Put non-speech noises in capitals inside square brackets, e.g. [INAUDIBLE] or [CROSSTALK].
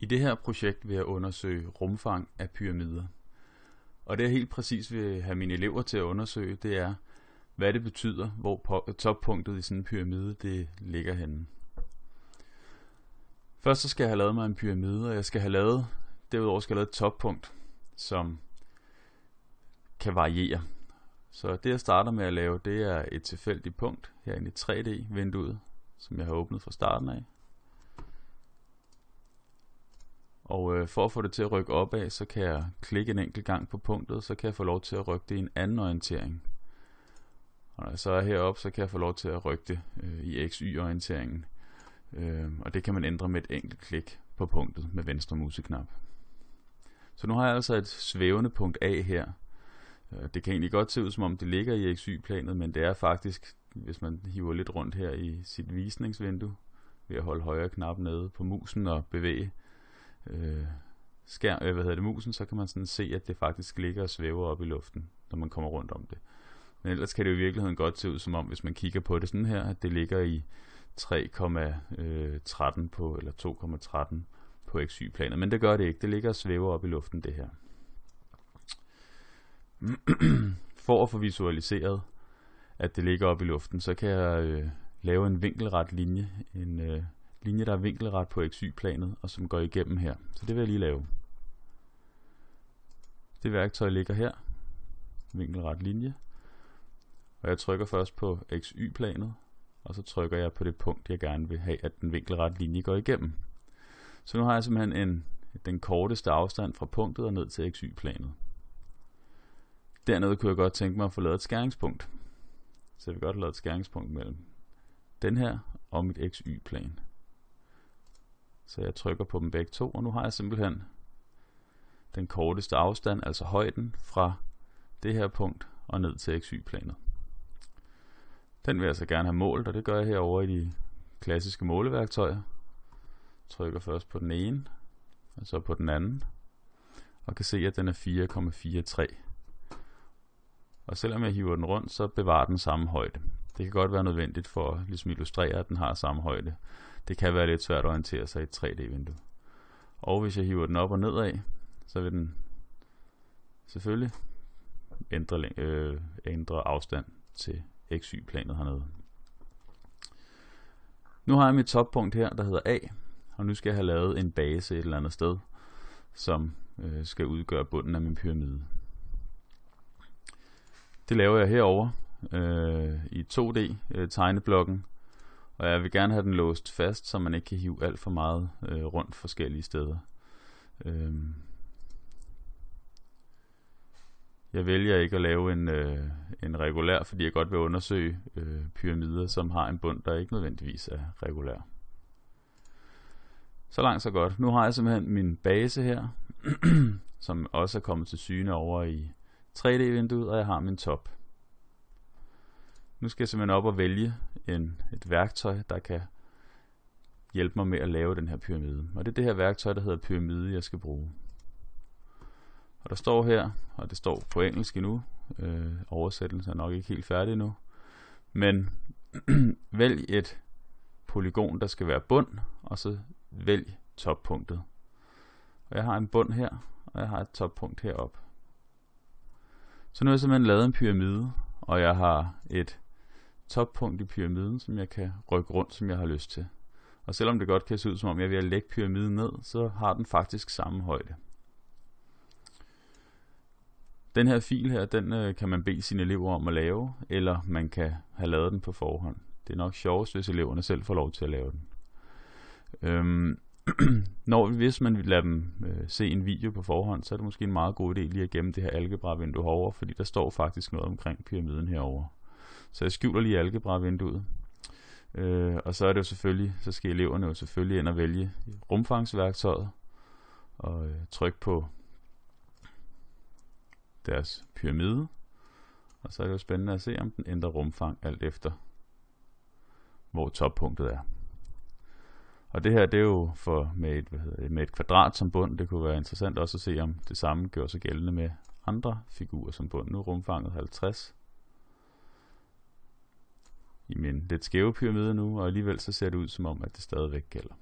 I det her projekt vil jeg undersøge rumfang af pyramider. Og det jeg helt præcis vil have mine elever til at undersøge, det er, hvad det betyder, hvor toppunktet i sådan en pyramide det ligger henne. Først så skal jeg have lavet mig en pyramide, og jeg skal have lavet, derudover skal jeg lavet et toppunkt, som kan variere. Så det jeg starter med at lave, det er et tilfældigt punkt herinde i 3D-vinduet, som jeg har åbnet fra starten af. Og øh, for at få det til at rykke opad, så kan jeg klikke en enkelt gang på punktet, så kan jeg få lov til at rykke det i en anden orientering. Og når jeg så er heroppe, så kan jeg få lov til at rykke det øh, i XY-orienteringen. Øh, og det kan man ændre med et enkelt klik på punktet med venstre museknap. Så nu har jeg altså et svævende punkt A her. Øh, det kan egentlig godt se ud som om det ligger i XY-planet, men det er faktisk, hvis man hiver lidt rundt her i sit visningsvindue, ved at holde højre knap nede på musen og bevæge øh, skærm, øh, hvad hedder det, musen, så kan man sådan se, at det faktisk ligger og svæver op i luften, når man kommer rundt om det. Men ellers kan det jo i virkeligheden godt se ud som om, hvis man kigger på det sådan her, at det ligger i 3,13 på, eller 2,13 på XY-planet. Men det gør det ikke. Det ligger og svæver op i luften, det her. [CLEARS THROAT] For at få visualiseret, at det ligger op i luften, så kan jeg øh, lave en vinkelret linje, en øh, linje, der er vinkelret på XY-planet, og som går igennem her. Så det vil jeg lige lave. Det værktøj ligger her, vinkelret linje, og jeg trykker først på XY-planet, og så trykker jeg på det punkt, jeg gerne vil have, at den vinkelret linje går igennem. Så nu har jeg simpelthen en, den korteste afstand fra punktet og ned til XY-planet. Dernede kunne jeg godt tænke mig at få lavet et skæringspunkt. Så jeg vil godt have et skæringspunkt mellem den her og mit XY-plan. Så jeg trykker på dem begge to, og nu har jeg simpelthen den korteste afstand, altså højden fra det her punkt og ned til XY-planet. Den vil jeg så gerne have målt, og det gør jeg herovre i de klassiske måleværktøjer. Trykker først på den ene, og så på den anden, og kan se, at den er 4,43. Og selvom jeg hiver den rundt, så bevarer den samme højde. Det kan godt være nødvendigt for ligesom at ligesom illustrere, at den har samme højde. Det kan være lidt svært at orientere sig i et 3D-vindue. Og hvis jeg hiver den op og nedad, så vil den selvfølgelig ændre, øh, ændre afstand til XY-planet hernede. Nu har jeg mit toppunkt her, der hedder A, og nu skal jeg have lavet en base et eller andet sted, som øh, skal udgøre bunden af min pyramide. Det laver jeg herover øh, i 2D øh, tegneblokken, og jeg vil gerne have den låst fast, så man ikke kan hive alt for meget øh, rundt forskellige steder. Øh, jeg vælger ikke at lave en, øh, en regulær, fordi jeg godt vil undersøge øh, pyramider, som har en bund, der ikke nødvendigvis er regulær. Så langt så godt. Nu har jeg simpelthen min base her, [CLEARS THROAT] som også er kommet til syne over i 3D-vinduet, og jeg har min top. Nu skal jeg simpelthen op og vælge en, et værktøj, der kan hjælpe mig med at lave den her pyramide. Og det er det her værktøj, der hedder pyramide, jeg skal bruge. Og der står her, og det står på engelsk endnu, øh, oversættelsen er nok ikke helt færdig endnu, men [CLEARS THROAT] vælg et polygon, der skal være bund, og så vælg toppunktet. Og jeg har en bund her, og jeg har et toppunkt heroppe. Så nu har jeg simpelthen lavet en pyramide, og jeg har et toppunkt i pyramiden, som jeg kan rykke rundt, som jeg har lyst til. Og selvom det godt kan se ud som om jeg vil lægge pyramiden ned, så har den faktisk samme højde. Den her fil her, den øh, kan man bede sine elever om at lave, eller man kan have lavet den på forhånd. Det er nok sjovest, hvis eleverne selv får lov til at lave den. Øhm, [CLEARS THROAT] når hvis man vil lade dem øh, se en video på forhånd, så er det måske en meget god idé lige at gemme det her algebra-vindue herovre, fordi der står faktisk noget omkring pyramiden herovre. Så jeg skjuler lige algebra-vinduet. Øh, og så er det jo selvfølgelig, så skal eleverne jo selvfølgelig ind og vælge rumfangsværktøjet og øh, trykke på deres pyramide. Og så er det jo spændende at se, om den ændrer rumfang alt efter, hvor toppunktet er. Og det her, det er jo for med et, hvad hedder med et kvadrat som bund. Det kunne være interessant også at se, om det samme gør sig gældende med andre figurer som bund. Nu er rumfanget 50 i lidt skæve pyramide nu, og alligevel så ser det ud som om, at det stadigvæk gælder.